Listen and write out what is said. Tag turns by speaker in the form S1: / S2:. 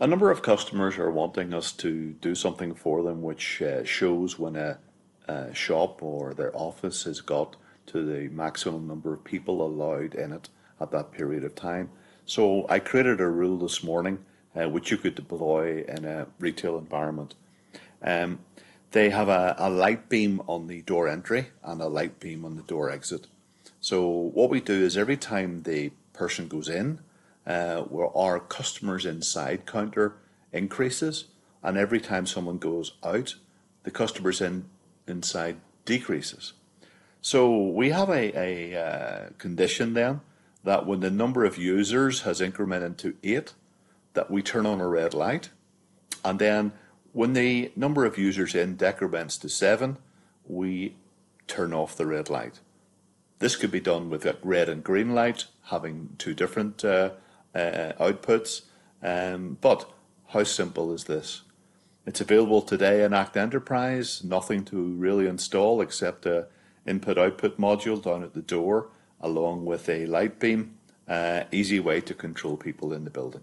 S1: A number of customers are wanting us to do something for them which uh, shows when a, a, shop or their office has got to the maximum number of people allowed in it at that period of time. So I created a rule this morning uh, which you could deploy in a retail environment. Um, they have a, a light beam on the door entry and a light beam on the door exit. So what we do is every time the person goes in, where our customers inside counter increases, and every time someone goes out, the customers in inside decreases. So we have a, a uh, condition then that when the number of users has incremented to eight, that we turn on a red light, and then when the number of users in decrements to seven, we turn off the red light. This could be done with a red and green light, having two different uh, uh, outputs. Um, but how simple is this? It's available today in Act Enterprise, nothing to really install except a input-output module down at the door along with a light beam, uh, easy way to control people in the building.